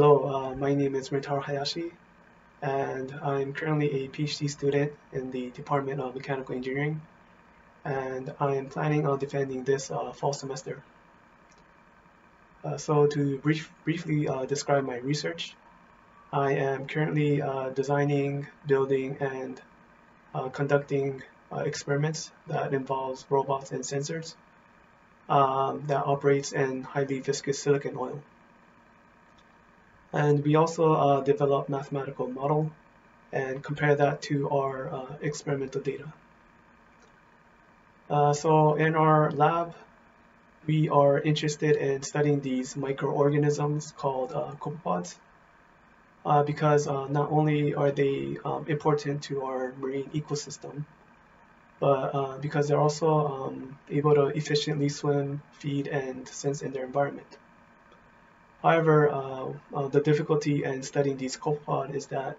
Hello, uh, my name is Rintaro Hayashi, and I'm currently a PhD student in the Department of Mechanical Engineering, and I am planning on defending this uh, fall semester. Uh, so to brief, briefly uh, describe my research, I am currently uh, designing, building, and uh, conducting experiments that involves robots and sensors um, that operates in highly viscous silicon oil. And we also uh, develop mathematical model and compare that to our uh, experimental data. Uh, so in our lab, we are interested in studying these microorganisms called uh, copepods uh, because uh, not only are they um, important to our marine ecosystem, but uh, because they're also um, able to efficiently swim, feed, and sense in their environment. However, uh, uh, the difficulty in studying these copepod is that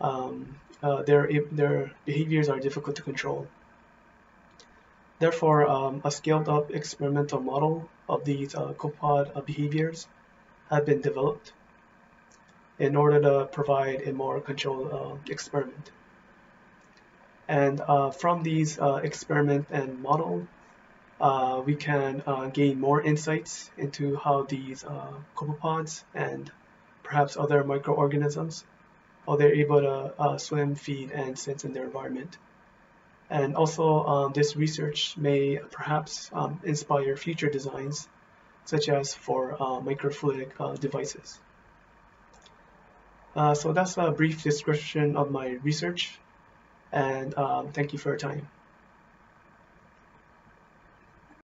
um, uh, their, their behaviors are difficult to control. Therefore, um, a scaled up experimental model of these uh, copepod uh, behaviors have been developed in order to provide a more controlled uh, experiment. And from these experiment and model, uh, we can uh, gain more insights into how these uh, copepods and perhaps other microorganisms, how they're able to uh, swim, feed, and sense in their environment. And also, um, this research may perhaps um, inspire future designs, such as for uh, microfluidic uh, devices. so that's a brief description of my research, and um, thank you for your time.